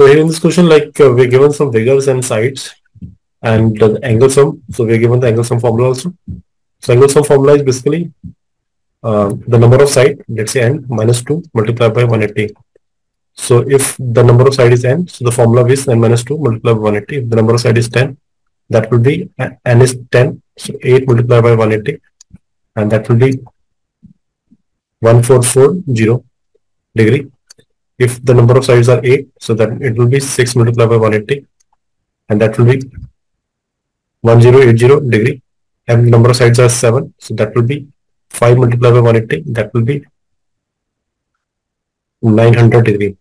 So here in this question, like uh, we're given some figures and sides and the angle sum. So we're given the angle sum formula also. So angle sum formula is basically uh, the number of side, let's say n minus 2 multiplied by 180. So if the number of side is n, so the formula is n minus 2 multiplied by 180. If the number of side is 10, that will be n is 10, so 8 multiplied by 180, and that will be 1440 degree. If the number of sides are 8, so that it will be 6 multiplied by 180, and that will be 1080 degree. And the number of sides are 7, so that will be 5 multiplied by 180, that will be 900 degree.